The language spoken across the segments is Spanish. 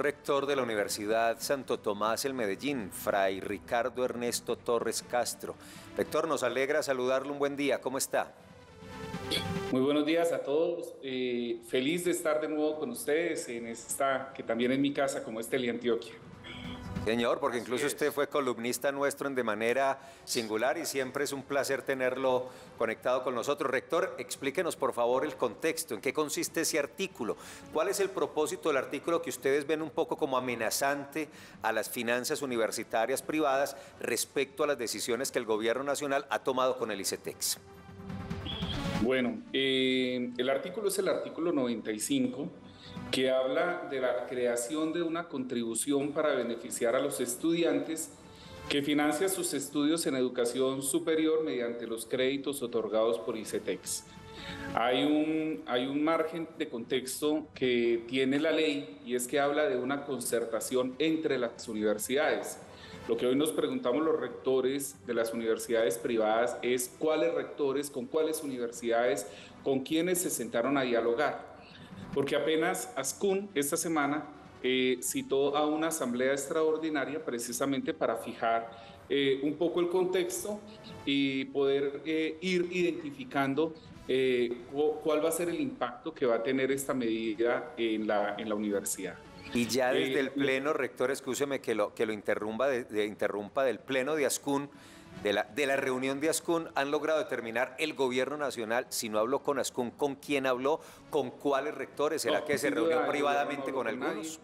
rector de la Universidad Santo Tomás el Medellín, Fray Ricardo Ernesto Torres Castro. Rector, nos alegra saludarle un buen día, ¿cómo está? Muy buenos días a todos, eh, feliz de estar de nuevo con ustedes en esta, que también es mi casa, como es Teleantioquia. Señor, porque incluso usted fue columnista nuestro en de manera singular y siempre es un placer tenerlo conectado con nosotros. Rector, explíquenos por favor el contexto, en qué consiste ese artículo, cuál es el propósito del artículo que ustedes ven un poco como amenazante a las finanzas universitarias privadas respecto a las decisiones que el gobierno nacional ha tomado con el ICETEX. Bueno, eh, el artículo es el artículo 95 que habla de la creación de una contribución para beneficiar a los estudiantes que financia sus estudios en educación superior mediante los créditos otorgados por ICETEX. Hay un, hay un margen de contexto que tiene la ley y es que habla de una concertación entre las universidades. Lo que hoy nos preguntamos los rectores de las universidades privadas es cuáles rectores, con cuáles universidades, con quiénes se sentaron a dialogar porque apenas Ascun esta semana eh, citó a una asamblea extraordinaria precisamente para fijar eh, un poco el contexto y poder eh, ir identificando cuál va a ser el impacto que va a tener esta medida en la, en la universidad. Y ya desde el Pleno, rector, escúcheme que lo, que lo interrumpa, de, interrumpa del Pleno de Ascun, de la, de la reunión de Ascun han logrado determinar el gobierno nacional, si no habló con Ascun, con quién habló, con cuáles rectores, ¿será que se reunió privadamente con algunos?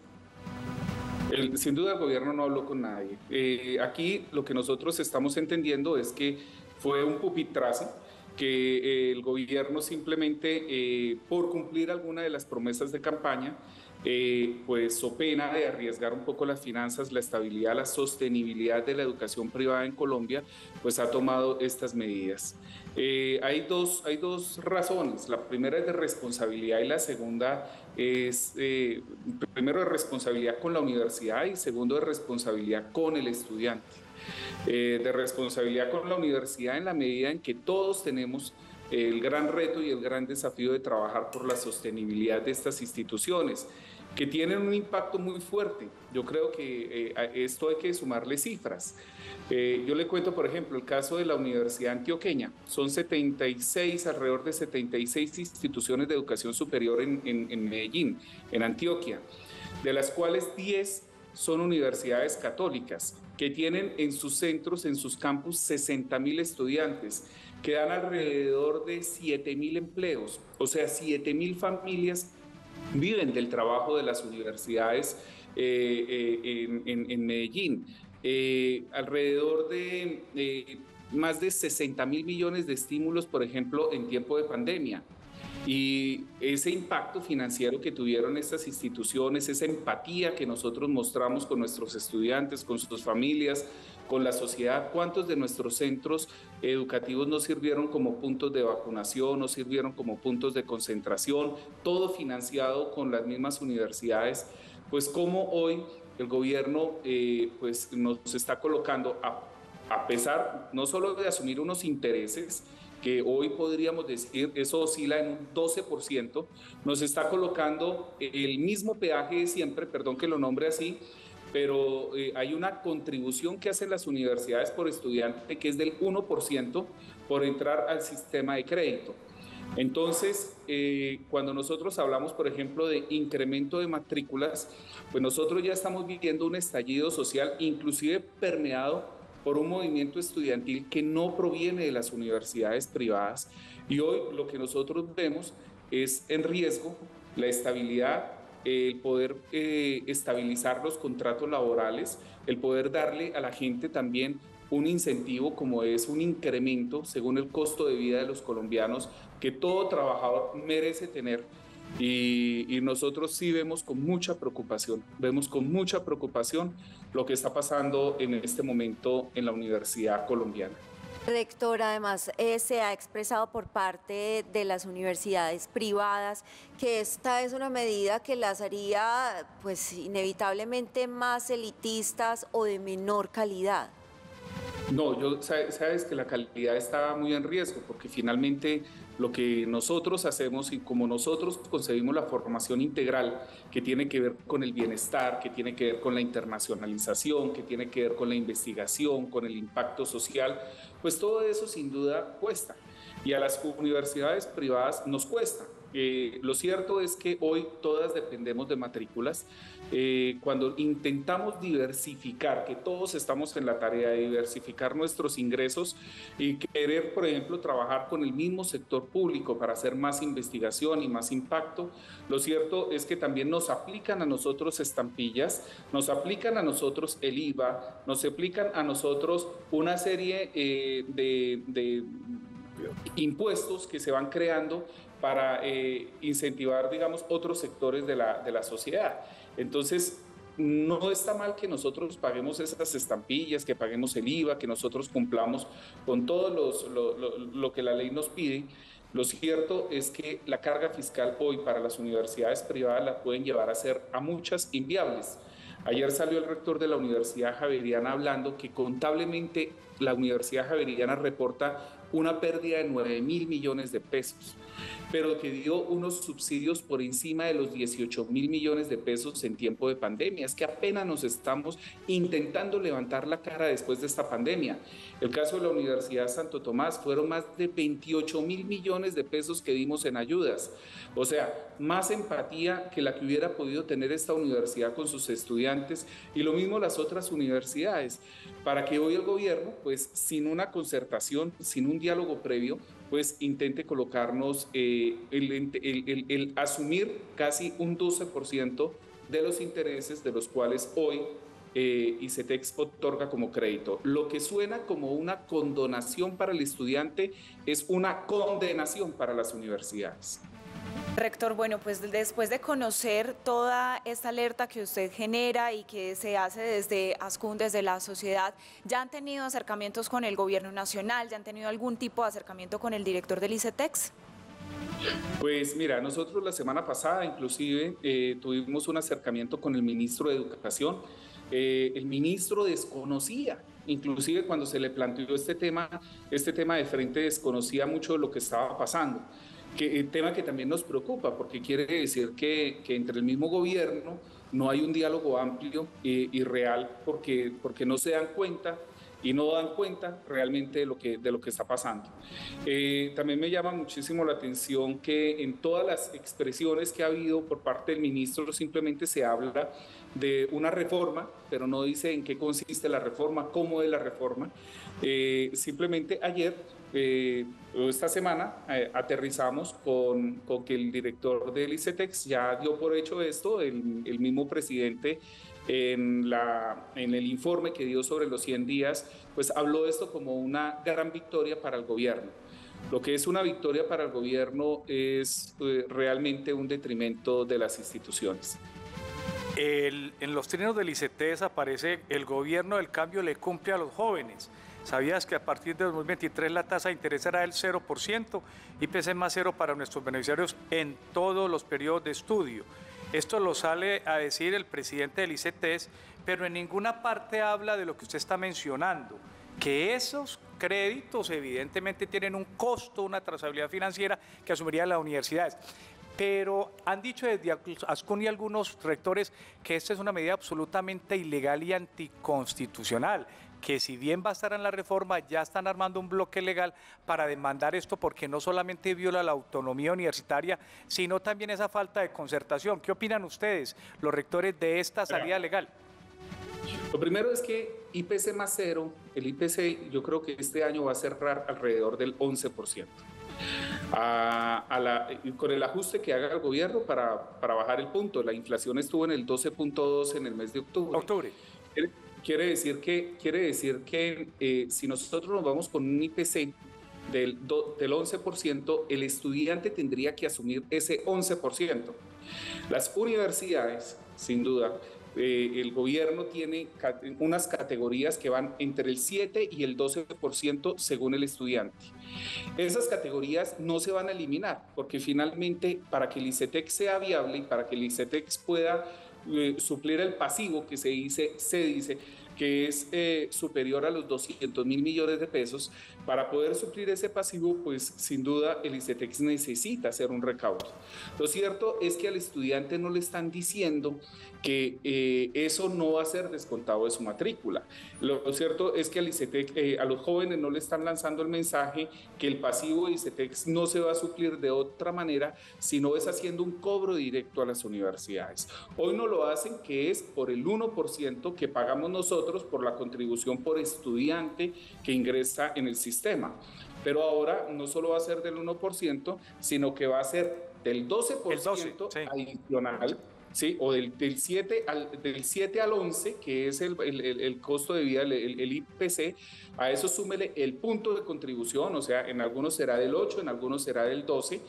sin duda el gobierno no habló con nadie. Eh, aquí lo que nosotros estamos entendiendo es que fue un pupitrazo que eh, el gobierno simplemente eh, por cumplir alguna de las promesas de campaña eh, pues so pena de arriesgar un poco las finanzas, la estabilidad, la sostenibilidad de la educación privada en Colombia, pues ha tomado estas medidas. Eh, hay, dos, hay dos razones. La primera es de responsabilidad y la segunda es, eh, primero, de responsabilidad con la universidad y segundo, de responsabilidad con el estudiante. de responsabilidad con la universidad en la medida en que todos tenemos el gran reto y el gran desafío de trabajar por la sostenibilidad de estas instituciones, que tienen un impacto muy fuerte. Yo creo que eh, esto hay que sumarle cifras. Eh, yo le cuento, por ejemplo, el caso de la Universidad Antioqueña. Son 76, alrededor de 76 instituciones de educación superior en, en Medellín, en Antioquia, de las cuales 10 son universidades católicas que tienen en sus centros, en sus campus, 60 mil estudiantes que dan alrededor de 7 mil empleos, o sea, 7 mil familias viven del trabajo de las universidades eh, eh, en, Medellín. Eh, alrededor de más de 60 mil millones de estímulos, por ejemplo, en tiempo de pandemia. Y ese impacto financiero que tuvieron estas instituciones, esa empatía que nosotros mostramos con nuestros estudiantes, con sus familias, con la sociedad, cuántos de nuestros centros educativos nos sirvieron como puntos de vacunación, nos sirvieron como puntos de concentración, todo financiado con las mismas universidades, pues como hoy el gobierno eh, pues nos está colocando a, a pesar no solo de asumir unos intereses, que hoy podríamos decir, eso oscila en un 12%, nos está colocando el mismo peaje de siempre, perdón que lo nombre así, pero eh, hay una contribución que hacen las universidades por estudiante que es del 1% por entrar al sistema de crédito. Entonces, eh, cuando nosotros hablamos, por ejemplo, de incremento de matrículas, pues nosotros ya estamos viviendo un estallido social, inclusive permeado por un movimiento estudiantil que no proviene de las universidades privadas. Y hoy lo que nosotros vemos es en riesgo la estabilidad el poder eh, estabilizar los contratos laborales, el poder darle a la gente también un incentivo como es un incremento según el costo de vida de los colombianos que todo trabajador merece tener. Y, y, nosotros sí vemos con mucha preocupación, vemos con mucha preocupación lo que está pasando en este momento en la universidad colombiana. Rector, además eh, se ha expresado por parte de las universidades privadas que esta es una medida que las haría pues inevitablemente más elitistas o de menor calidad. No, yo sabes que la calidad está muy en riesgo porque finalmente lo que nosotros hacemos y como nosotros concebimos la formación integral que tiene que ver con el bienestar, que tiene que ver con la internacionalización, que tiene que ver con la investigación, con el impacto social, pues todo eso sin duda cuesta. Y a las universidades privadas nos cuesta. Eh, lo cierto es que hoy todas dependemos de matrículas. Eh, cuando intentamos diversificar, que todos estamos en la tarea de diversificar nuestros ingresos y querer, por ejemplo, trabajar con el mismo sector público para hacer más investigación y más impacto, lo cierto es que también nos aplican a nosotros estampillas, nos aplican a nosotros el IVA, nos aplican a nosotros una serie eh, de impuestos que se van creando para eh, incentivar, digamos, otros sectores de la, de la sociedad. Entonces, no está mal que nosotros paguemos esas estampillas, que paguemos el IVA, que nosotros cumplamos con todo lo, lo, que la ley nos pide. Lo cierto es que la carga fiscal hoy para las universidades privadas la pueden llevar a ser a muchas inviables. Ayer salió el rector de la Universidad Javeriana hablando que contablemente la Universidad Javeriana reporta una pérdida de 9 mil millones de pesos pero que dio unos subsidios por encima de los 18 mil millones de pesos en tiempo de pandemia. Es que apenas nos estamos intentando levantar la cara después de esta pandemia. El caso de la Universidad Santo Tomás fueron más de 28 mil millones de pesos que dimos en ayudas. O sea, más empatía que la que hubiera podido tener esta universidad con sus estudiantes y lo mismo las otras universidades, para que hoy el gobierno, pues sin una concertación, sin un diálogo previo, pues intente colocarnos eh, el, asumir casi un 12% de los intereses de los cuales hoy eh, otorga como crédito. Lo que suena como una condonación para el estudiante es una condenación para las universidades. Rector, bueno, pues después de conocer toda esta alerta que usted genera y que se hace desde ASCUN, desde la sociedad, ¿ya han tenido acercamientos con el gobierno nacional? ¿Ya han tenido algún tipo de acercamiento con el director del ICETEX? Pues mira, nosotros la semana pasada inclusive eh, tuvimos un acercamiento con el ministro de Educación. Eh, el ministro desconocía inclusive cuando se le planteó este tema, este tema de frente desconocía mucho de lo que estaba pasando que, tema que también nos preocupa, porque quiere decir que, que entre el mismo gobierno no hay un diálogo amplio y, real, porque, porque no se dan cuenta y no dan cuenta realmente de lo que, de lo que está pasando. Eh, también me llama muchísimo la atención que en todas las expresiones que ha habido por parte del ministro simplemente se habla de una reforma, pero no dice en qué consiste la reforma, cómo es la reforma. Eh, simplemente ayer eh, esta semana eh, aterrizamos con, con, que el director del ICETEX ya dio por hecho esto, el, el, mismo presidente en, la, en el informe que dio sobre los 100 días, pues habló de esto como una gran victoria para el gobierno. Lo que es una victoria para el gobierno es eh, realmente un detrimento de las instituciones. El, en los trinos del ICETEX aparece el gobierno del cambio le cumple a los jóvenes. ¿Sabías que a partir de 2023 la tasa de interés será del 0%, IPC más cero para nuestros beneficiarios en todos los periodos de estudio? Esto lo sale a decir el presidente del ICTES, pero en ninguna parte habla de lo que usted está mencionando, que esos créditos evidentemente tienen un costo, una trazabilidad financiera que asumirían las universidades pero han dicho desde Ascun y algunos rectores que esta es una medida absolutamente ilegal y anticonstitucional que si bien va a estar en la reforma, ya están armando un bloque legal para demandar esto porque no solamente viola la autonomía universitaria, sino también esa falta de concertación. ¿Qué opinan ustedes, los rectores, de esta salida legal? Lo primero es que IPC más cero, el IPC yo creo que este año va a cerrar alrededor del 11%. A, la, con el ajuste que haga el gobierno para, para bajar el punto. La inflación estuvo en el 12.2 en el mes de octubre. Octubre. Quiere decir que, quiere decir que eh, si nosotros nos vamos con un IPC del, del 11%, el estudiante tendría que asumir ese 11%. Las universidades, sin duda, eh, el gobierno tiene unas categorías que van entre el 7 y el 12% según el estudiante. Esas categorías no se van a eliminar porque finalmente para que el ICETEX sea viable y para que el ICETEX pueda eh, suplir el pasivo que se dice, se dice que es eh, superior a los 200 mil millones de pesos, para poder suplir ese pasivo, pues sin duda el ICETEX necesita hacer un recaudo. Lo cierto es que al estudiante no le están diciendo que eh, eso no va a ser descontado de su matrícula. Lo, cierto es que al ICETEX, eh, a los jóvenes no le están lanzando el mensaje que el pasivo de ICETEX no se va a suplir de otra manera, sino es haciendo un cobro directo a las universidades. Hoy no lo hacen, que es por el 1% que pagamos nosotros por la contribución por estudiante que ingresa en el sistema. Pero ahora no solo va a ser del 1%, sino que va a ser del 12%, adicional ¿sí? o del, del, 7 al, del 7 al 11, que es el, el, el costo de vida, el, el, IPC, a eso súmele el punto de contribución, o sea, en algunos será del 8, en algunos será del 12,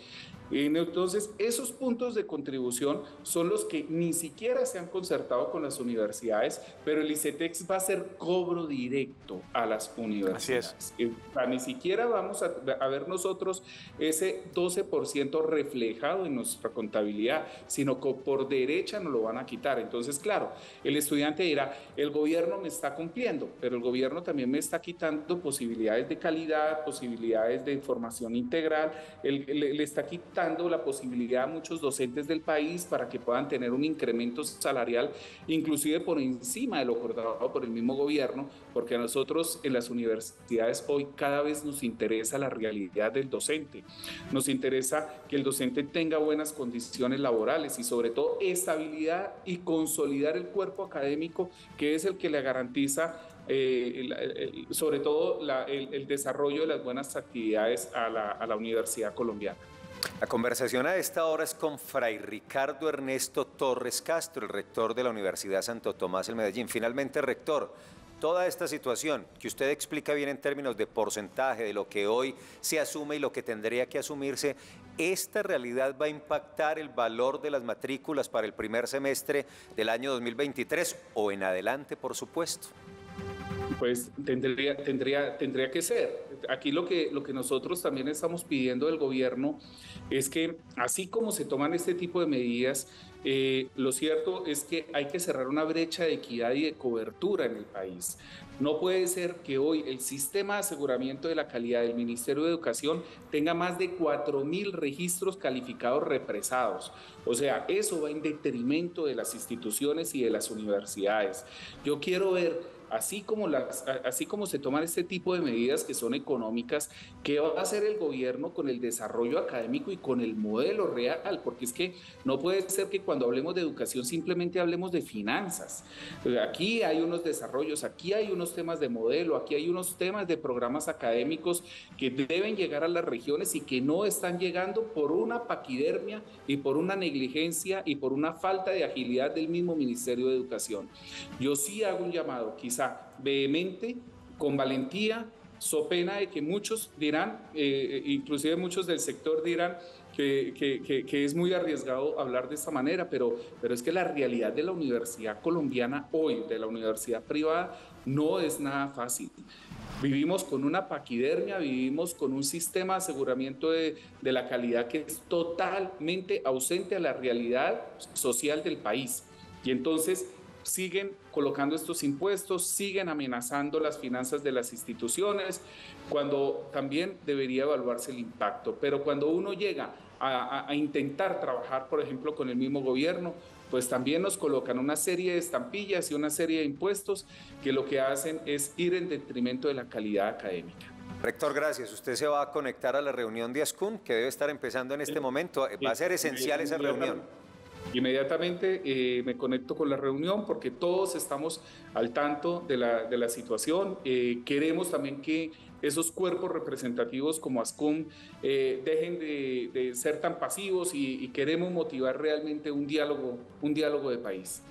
entonces, esos puntos de contribución son los que ni siquiera se han concertado con las universidades, pero el ICETEX va a hacer cobro directo a las universidades. Así es. Eh, ni siquiera vamos a, ver nosotros ese 12% reflejado en nuestra contabilidad, sino que por derecha nos lo van a quitar. Entonces, claro, el estudiante dirá, el gobierno me está cumpliendo, pero el gobierno también me está quitando posibilidades de calidad, posibilidades de información integral, le está quitando dando la posibilidad a muchos docentes del país para que puedan tener un incremento salarial, inclusive por encima de lo acordado por el mismo gobierno, porque a nosotros en las universidades hoy cada vez nos interesa la realidad del docente. Nos interesa que el docente tenga buenas condiciones laborales y sobre todo estabilidad y consolidar el cuerpo académico, que es el que le garantiza eh, sobre todo el, desarrollo de las buenas actividades a la universidad colombiana. La conversación a esta hora es con Fray Ricardo Ernesto Torres Castro, el rector de la Universidad Santo Tomás en Medellín. Finalmente, rector, toda esta situación que usted explica bien en términos de porcentaje, de lo que hoy se asume y lo que tendría que asumirse, ¿esta realidad va a impactar el valor de las matrículas para el primer semestre del año 2023 o en adelante, por supuesto? Pues tendría, tendría, tendría que ser. Aquí lo que, lo que nosotros también estamos pidiendo del gobierno es que así como se toman este tipo de medidas, eh, lo cierto es que hay que cerrar una brecha de equidad y de cobertura en el país. No puede ser que hoy el sistema de aseguramiento de la calidad del Ministerio de Educación tenga más de 4.000 registros calificados represados. O sea, eso va en detrimento de las instituciones y de las universidades. Yo quiero ver así como, las, así como se toman este tipo de medidas que son económicas, ¿qué va a hacer el gobierno con el desarrollo académico y con el modelo real? Porque es que no puede ser que cuando hablemos de educación simplemente hablemos de finanzas. Aquí hay unos desarrollos, aquí hay unos temas de modelo, aquí hay unos temas de programas académicos que deben llegar a las regiones y que no están llegando por una paquidermia y por una negligencia y por una falta de agilidad del mismo Ministerio de Educación. Yo sí hago un llamado, quizás vehemente, con valentía, so pena de que muchos dirán, eh, inclusive muchos del sector dirán, que, que, es muy arriesgado hablar de esta manera, pero, pero es que la realidad de la universidad colombiana hoy, de la universidad privada, no es nada fácil. Vivimos con una paquidermia, vivimos con un sistema de aseguramiento de, de la calidad que es totalmente ausente a la realidad social del país. Y entonces siguen colocando estos impuestos, siguen amenazando las finanzas de las instituciones, cuando también debería evaluarse el impacto. Pero cuando uno llega a, intentar trabajar, por ejemplo, con el mismo gobierno, pues también nos colocan una serie de estampillas y una serie de impuestos que lo que hacen es ir en detrimento de la calidad académica. Rector, gracias. Usted se va a conectar a la reunión de ASCUN, que debe estar empezando en este momento. Va a ser esencial esa reunión. Inmediatamente eh, me conecto con la reunión porque todos estamos al tanto de la, de la situación. Eh, queremos también que esos cuerpos representativos como ASCUM eh, dejen de, de, ser tan pasivos y, y queremos motivar realmente un diálogo, un diálogo de país.